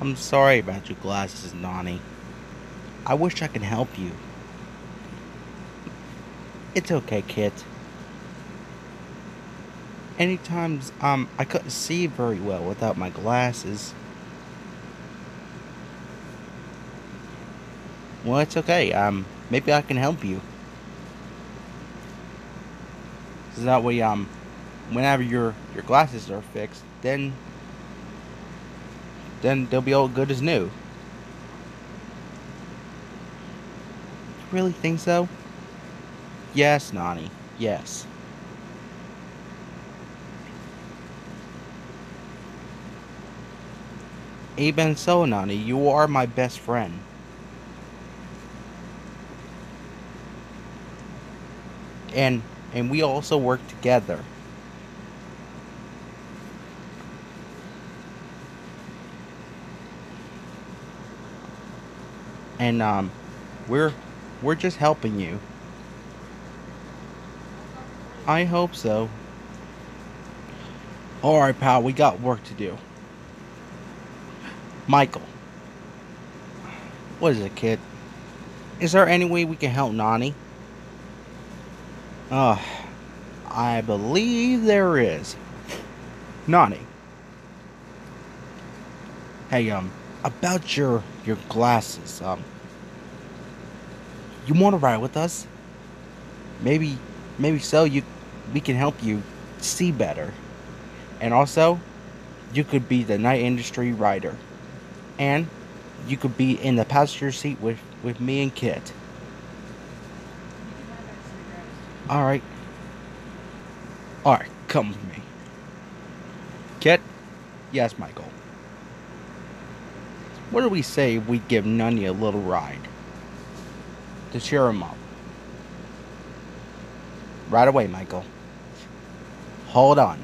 I'm sorry about your glasses, Nonny. I wish I could help you. It's okay, KITT. Anytimes, um, I couldn't see very well without my glasses. Well, it's okay. Um, maybe I can help you. So that way, um, whenever your your glasses are fixed, then then they'll be all good as new. Really think so? Yes, Nonny. Yes. Even so, Nonny, you are my best friend. And and we also work together. And um we're we're just helping you. I hope so. Alright, pal, we got work to do. Michael. What is it, kid? Is there any way we can help Nonny? Uh, I believe there is. Nonny. Hey, um, about your your glasses, um, you want to ride with us? Maybe, maybe so. You, we can help you see better, and also, you could be the Knight industry rider, and you could be in the passenger seat with with me and KITT. All right. All right, come with me. KITT? Yes, Michael. What do we say we give Nonny a little ride? To cheer him up. Right away, Michael. Hold on.